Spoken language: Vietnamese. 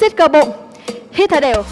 siết cơ bụng. Hít thở đều.